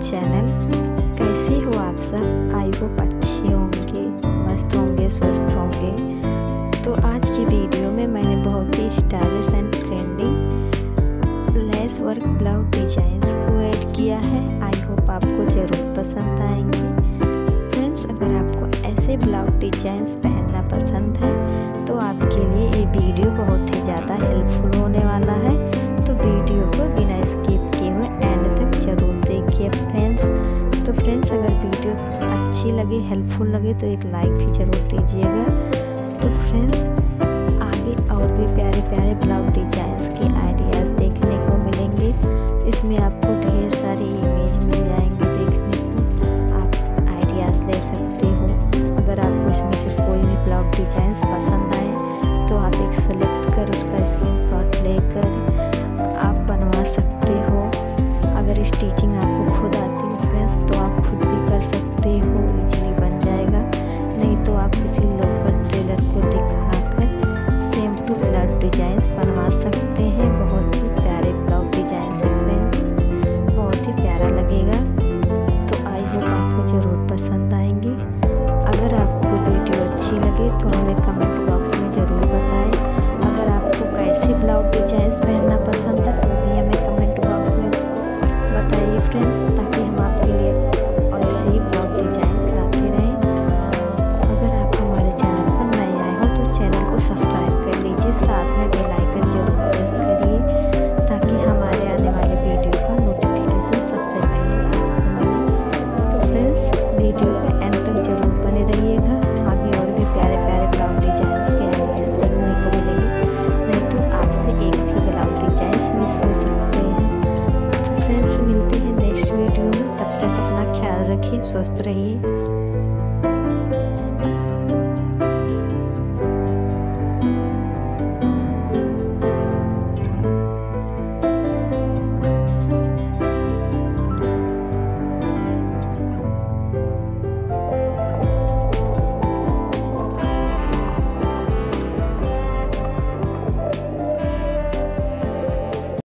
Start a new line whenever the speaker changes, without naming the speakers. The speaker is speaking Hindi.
चैनल। कैसे हो आप सब? आई होप अच्छे होंगे, मस्त होंगे, स्वस्थ होंगे। तो आज की वीडियो में मैंने बहुत ही stylish and trending lace work blouse designs को ऐड किया है। आई होप आपको ज़रूर पसंद आएँगे। फ्रेंड्स, अगर आपको ऐसे ब्लाउज डिजाइंस पहनना पसंद है तो आपके लिए ये वीडियो बहुत ही लगे हेल्पफुल लगे तो एक लाइक भी ज़रूर दीजिएगा। तो फ्रेंड्स आगे और भी प्यारे प्यारे ब्लाउज डिजाइंस के आइडियाज़ देखने को मिलेंगे। इसमें आपको ढेर सारी इमेज मिल जाएँगे देखने को। आप आइडियाज़ ले सकते हो। अगर आपको इसमें से कोई भी ब्लाउज डिजाइंस पसंद आए तो आप एक सेलेक्ट कर उसका स्क्रीनशॉट डिजाइंस बनवा सकते हैं। बहुत ही प्यारे ब्लॉक डिजाइंस हैं बहुत ही प्यारा लगेगा। तो आई होप आपको ज़रूर पसंद आएँगी। अगर आपको वीडियो अच्छी लगे तो हमें कमेंट बॉक्स में ज़रूर बताएँ। अगर आपको कैसे ब्लॉक डिजाइंस पहनना पसंद है तो भी हमें कमेंट बॉक्स में बताइए फ्रेंड्स स्वस्थ रहिए।